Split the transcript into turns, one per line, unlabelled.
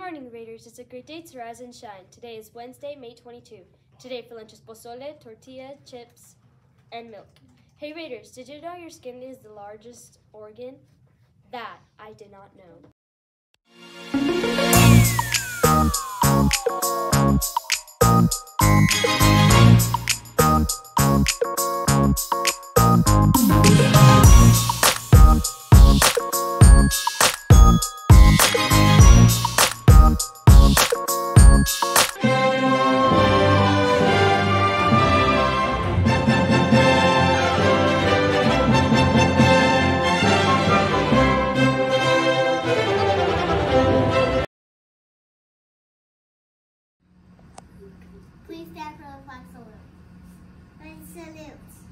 Raiders, it's a great day to rise and shine. Today is Wednesday, May 22. Today for lunch is pozole, tortilla, chips, and milk. Hey Raiders, did you know your skin is the largest organ? That I did not know.
Please stand for the flag salute. Flag salute.